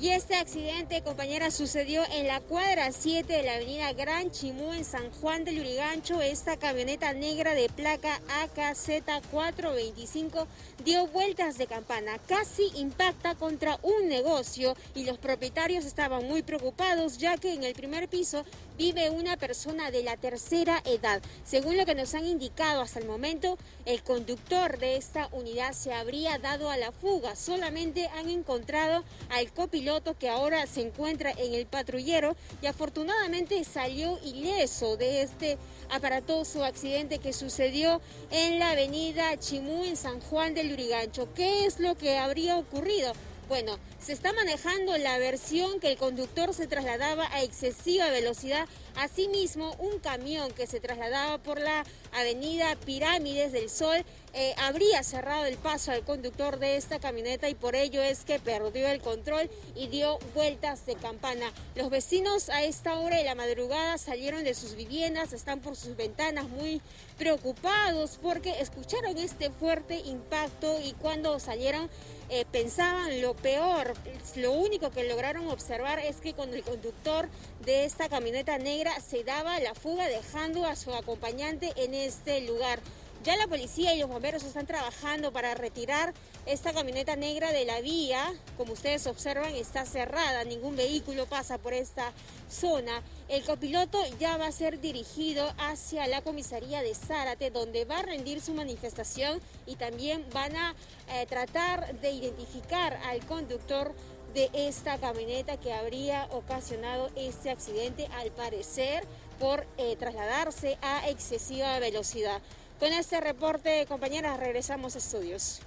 Y este accidente, compañera, sucedió en la cuadra 7 de la avenida Gran Chimú en San Juan del Urigancho. Esta camioneta negra de placa AKZ425 dio vueltas de campana, casi impacta contra un negocio y los propietarios estaban muy preocupados ya que en el primer piso vive una persona de la tercera edad. Según lo que nos han indicado hasta el momento, el conductor de esta unidad se habría dado a la fuga. Solamente han encontrado al copiloto que ahora se encuentra en el patrullero y afortunadamente salió ileso de este aparatoso accidente que sucedió en la avenida Chimú en San Juan del Urigancho. ¿Qué es lo que habría ocurrido? Bueno, se está manejando la versión que el conductor se trasladaba a excesiva velocidad. Asimismo, un camión que se trasladaba por la avenida Pirámides del Sol eh, habría cerrado el paso al conductor de esta camioneta y por ello es que perdió el control y dio vueltas de campana. Los vecinos a esta hora de la madrugada salieron de sus viviendas, están por sus ventanas muy preocupados porque escucharon este fuerte impacto y cuando salieron eh, pensaban peor. Lo único que lograron observar es que cuando el conductor de esta camioneta negra se daba la fuga dejando a su acompañante en este lugar. Ya la policía y los bomberos están trabajando para retirar esta camioneta negra de la vía. Como ustedes observan, está cerrada, ningún vehículo pasa por esta zona. El copiloto ya va a ser dirigido hacia la comisaría de Zárate, donde va a rendir su manifestación y también van a eh, tratar de identificar al conductor de esta camioneta que habría ocasionado este accidente, al parecer por eh, trasladarse a excesiva velocidad. Con este reporte, compañeras, regresamos a estudios.